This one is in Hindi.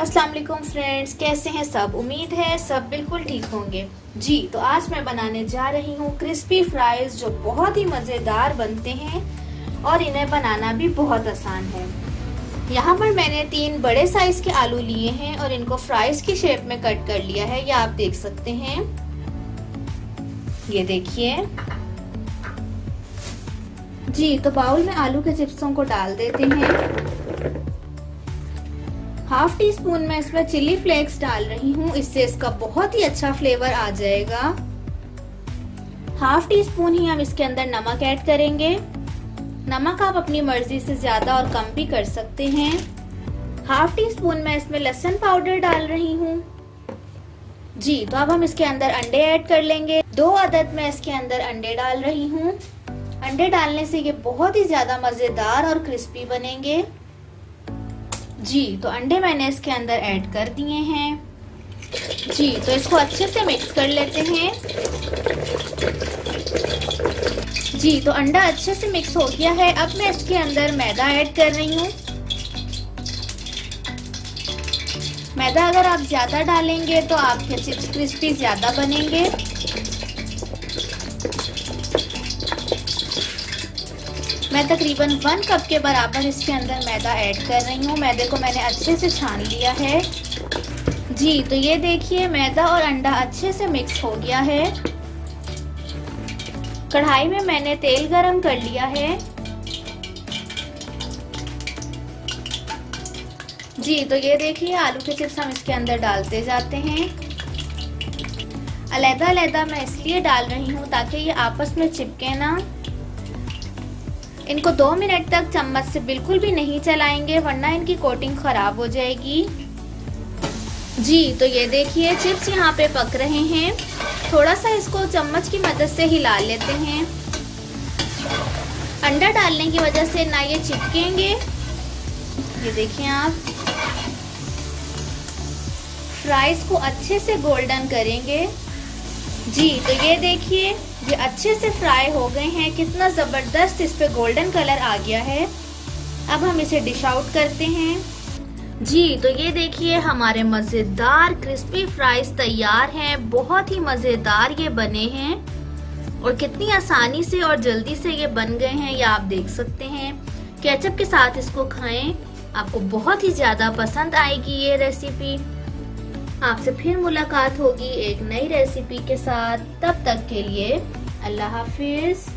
अस्सलाम वालेकुम फ्रेंड्स, कैसे हैं सब? उम्मीद है सब बिल्कुल ठीक होंगे। जी तो आज मैं बनाने जा रही हूँ क्रिस्पी फ्राइज जो बहुत ही मज़ेदार बनते हैं और इन्हें बनाना भी बहुत आसान है। यहाँ पर मैंने तीन बड़े साइज़ के आलू लिए हैं और इनको फ्राइज की शेप में कट कर लिया है। ये आप देख सकते हैं। ये देखिए। जी तो बाउल में आलू के चिप्सों को डाल देते हैं। हाफ़ टी स्पून मैं इसमें चिली फ्लेक्स डाल रही हूँ। इससे इसका बहुत ही अच्छा फ्लेवर आ जाएगा। हाफ़ टी स्पून ही हम इसके अंदर नमक ऐड करेंगे। नमक आप अपनी मर्ज़ी से ज़्यादा और कम भी कर सकते हैं। हाफ़ टी स्पून मैं इसमें लहसुन पाउडर डाल रही हूँ। जी तो अब हम इसके अंदर अंडे ऐड कर लेंगे। दो अदद मैं इसके अंदर अंडे डाल रही हूँ। अंडे डालने से ये बहुत ही ज़्यादा मज़ेदार और क्रिस्पी बनेंगे। जी तो अंडे मैंने इसके अंदर ऐड कर दिए हैं। जी तो इसको अच्छे से मिक्स कर लेते हैं। जी तो अंडा अच्छे से मिक्स हो गया है। अब मैं इसके अंदर मैदा ऐड कर रही हूँ। मैदा अगर आप ज़्यादा डालेंगे तो आपके चिप्स क्रिस्पी ज़्यादा बनेंगे। मैं तकरीबन वन कप के बराबर इसके अंदर मैदा ऐड कर रही हूँ। मैदे को मैंने अच्छे से छान लिया है। जी तो ये देखिए, मैदा और अंडा अच्छे से मिक्स हो गया है। कढ़ाई में मैंने तेल गरम कर लिया है। जी तो ये देखिए, आलू के चिप्स हम इसके अंदर डालते जाते हैं। अलहदा अलहदा मैं इसलिए डाल रही हूँ ताकि ये आपस में चिपके ना। इनको दो मिनट तक चम्मच से बिल्कुल भी नहीं चलाएँगे, वरना इनकी कोटिंग खराब हो जाएगी। जी तो ये देखिए, चिप्स यहाँ पे पक रहे हैं। थोड़ा सा इसको चम्मच की मदद से हिला लेते हैं। अंडा डालने की वजह से ना ये चिपकेंगे। ये देखिए आप। फ्राइज को अच्छे से गोल्डन करेंगे। जी तो ये देखिए ये अच्छे से फ्राई हो गए हैं। कितना ज़बरदस्त इस पे गोल्डन कलर आ गया है। अब हम इसे डिश आउट करते हैं। जी तो ये देखिए, हमारे मज़ेदार क्रिस्पी फ्राइज तैयार हैं। बहुत ही मज़ेदार ये बने हैं। और कितनी आसानी से और जल्दी से ये बन गए हैं, ये आप देख सकते हैं। केचप के साथ इसको खाएँ। आपको बहुत ही ज़्यादा पसंद आएगी ये रेसिपी आपसे फिर मुलाकात होगी एक नई रेसिपी के साथ। तब तक के लिए अल्लाह हाफिज़।